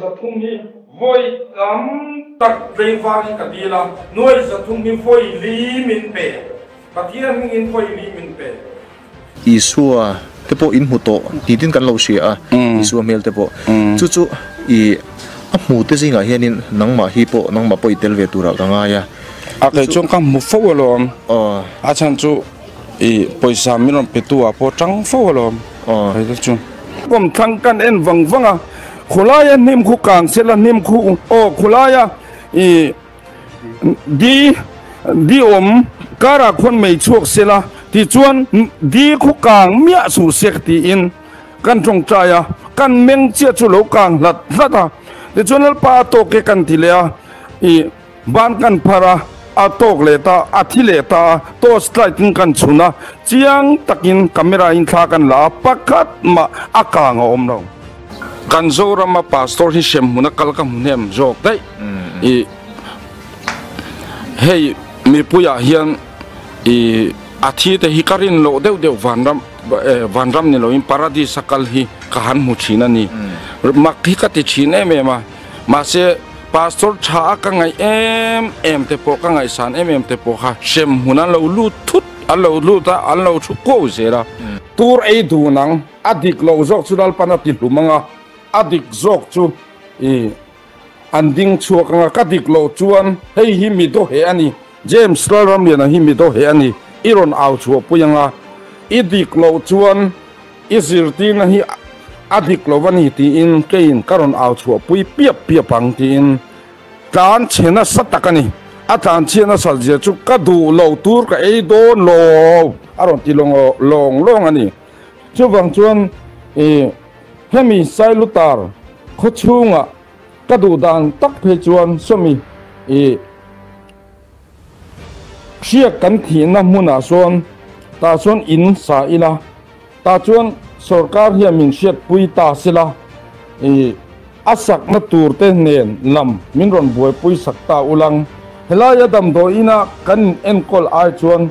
sa thung hi voi lam tak dei va hi ka di la noi sa thung hi voi li min pe pathian min voi li min pe isua te po in mu to ti tin kan lo sia a isua mel te po chu chu i a mu te zinga hianin nangma hi po nangma po itel ve tura ka nga ya a ke chung kam mu fo lom ờ. A chan chu i poisa min ron pe tu a po chang fo lom ờ. Ai chu chung kom thang kan en wang wanga khulaya nim khu kang sela nim khu o khulaya i di di om kara khon mei chuak sela ti chuan di khu kang mia su sek ti in kan trong chaya kan meng chia chu lo kang lat lata ti chuan al pa to ke kan ti le i ban kan phara a tok le ta a thi le ta to slide tin kan chuna chiang takin camera in tha kan la pakhat ma akang om no kan zora ma pastor hi shem huna kal ka hunem jok dai. I hey mi puya hian i athi te hi karin lo deu deu vanram vanram ni lo in paradis sakal hi kahan mu china ni. Mak hi ka ti chine me ma ma se pastor cha ka ngai em em te po ka ngai san em em te po kha. Shem huna lo lu thut an lo lu ta an lo thu ko zera tur ei du nang. Adik lo zok chu dal pana ti lumanga adik zok chu, i, anding chua ka ka lo chuan, hei hi mi do he ani. James ram le hi mi do he ani. Iron au chu puyanga. Idik lo chuan isir ti na hi, adik lo wani ti in. Kein karon au chu pui piap piap pang ti in. Kan chena satakani atan chena sal je chu ka du lo tur ka ei don lo aron ti long long long ani. Chu wang chuan e hemi sai lutar, kho chunga ka du dan tak phe chuan, somi e khia kan thi na muna son ta chuan in sa ila. Ta chuan sarkar hi min siat pui ta sila. E asak na tur te nen lam, min ron buai pui sakta ulang. Helaya dam do ina kan en kol ai chuan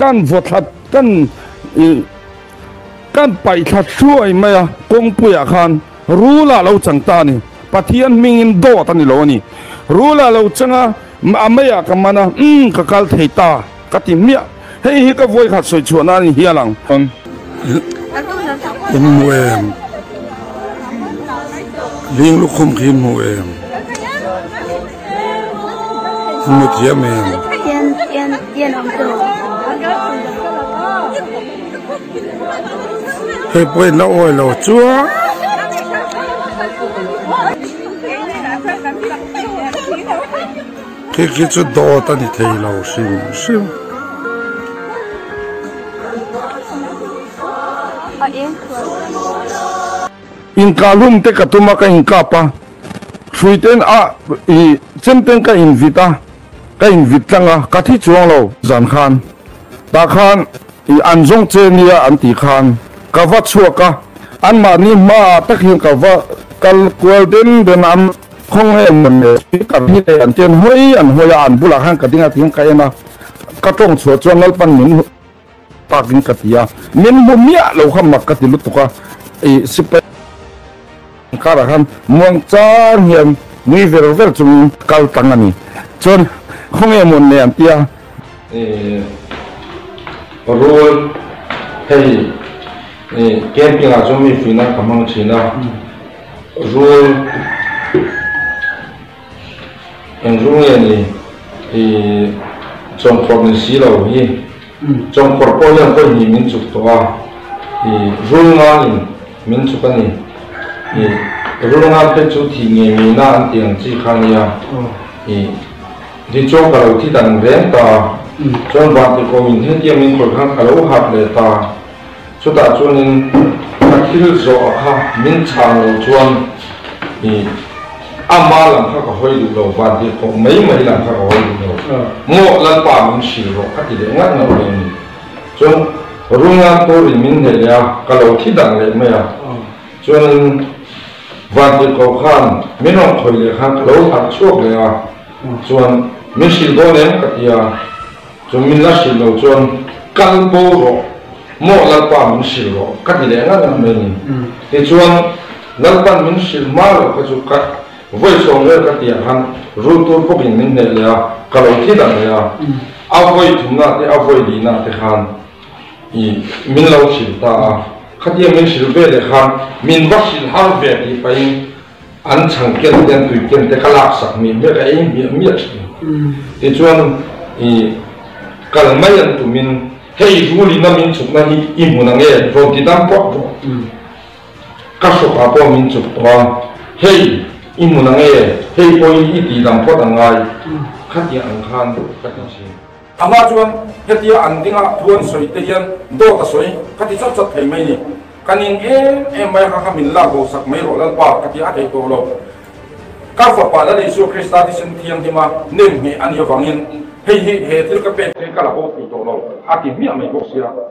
ta ani ma se khata chiang em em mai chu mo sia tiang chu heti hian heile mo sia tiang ani hilal pa ti pa in leya kan vothat kan kan pai that chuai maya kong puya khan rula lo changta ni pathian mingin do ta ni lo ni rula lo changa amaya kamana um kakal theita kati mia hei hi ka voi khat soi chuana ni hialang in mu em. Ling lu khum khin mu em. Em tiên tiên tiên ông tổ he poi thế bây lo chua khi chúa. Thế do ta ni ta lo sim sim ở yên in ka kalum te ka tuma ka in ka pa. Kapa suiten a, i chemten ka in vita ka in invit langa ka thi chuang lo, zan khan ta khan i anjong trên nia an ti khan ka va chua ka an ma ni ma tak hin ka va kal kwal den den am khong he mon ne ka hi le an ten hoi an hoya an bula khan ka dinga ting ka ena ka tong chua chuang al pan cái pakin ka tia min mu mia lo kham mak ka ti lu tuka e sipa kara muốn muang chan hiam mui ver ver chung kal tangani chon không e mon ne am tia rol pei gen pi nga zomi fi na kamang chi na rol en rol yan ni zong kor ni si la wu yi zong kor po yan ko ni min zuk to wa rol nga ni min zuk ni rol nga pe zu ti nge mi na an ti yang zi khan ya ni zong kar wu ti dan ren ta chong ba ti ko min he ti min ko khan ka lo hap le ta chu ta chu nin ka thil zo a kha min chang lo chuan e ama lam kha ka hoi du lo van ti ko mai mai lam kha ka hoi du lo mo lan pa min shi ro ka ti de ngat na ro ni chon runga to ri min ne ya ka lo thi dang le me ya chon van ti ko khan min ong khoi le khan lo thak chok le ya chon min shi do ne ka ti ya zhōngmīn lā shī lō zhōn kāng bō rō mō lā bā mīn shī rō kāt nī lē ngā ngā mē nī tī zhōn lā bā mīn shī mā rō kā zhō kā wē sō ngē kā tī hān rō tō bō bī mīn nē lē yā kā rō tī dā nē yā ā wē tū nā tī ā wē lī nā tī hān mīn lā shī tā kā tī mīn shī wē lē hān mīn bā shī hā wē tī bā yīn 안 창견 된 뒤견 때 갈락삭 미 내가 이 미역 이 주원 이 i kal mai an tu min hei ru li na min chuk na hi i mu na nge ro ti dam po ka so ka po min chuk to hei imu na nge hei po i ti dam po dang ngai khat ya ang khan anh na si ama chuan hetia an dinga thuan soi te hian do ta soi khati chat chat thei mai ni kanin em em mai kha kha min la go sak mai ro lal pa khati a thei to lo ka fa pa la đi krista ti sin thiang ti ma nem me an yo wangin hei hei he til ka pe ka la ho pi to lo a